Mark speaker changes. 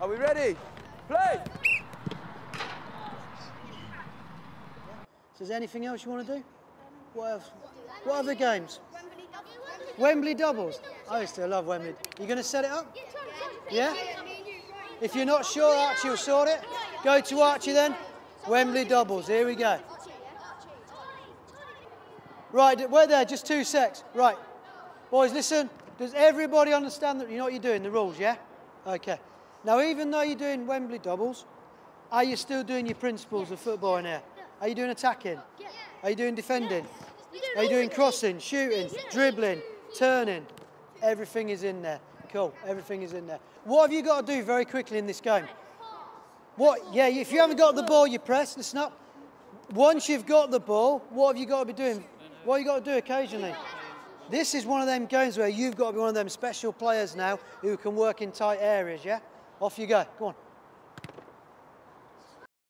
Speaker 1: Are we ready? Play!
Speaker 2: So is there anything else you want to do? What else? What other games? Wembley doubles. I used to love Wembley. You going to set it up? Yeah? If you're not sure, Archie will sort it. Go to Archie then. Wembley doubles. Here we go. Right, we're there. Just two secs. Right. Boys, listen. Does everybody understand that you know what you're doing, the rules, yeah? Okay. Now, even though you're doing Wembley doubles, are you still doing your principles of football in here? Are you doing attacking? Are you doing defending? Are you doing crossing, shooting, dribbling, turning? Everything is in there. Cool, everything is in there. What have you got to do very quickly in this game? What? Yeah, if you haven't got the ball, you press. Listen up. Once you've got the ball, what have you got to be doing? What have you got to do occasionally? This is one of them games where you've got to be one of them special players now who can work in tight areas, yeah? Off you go. Go on.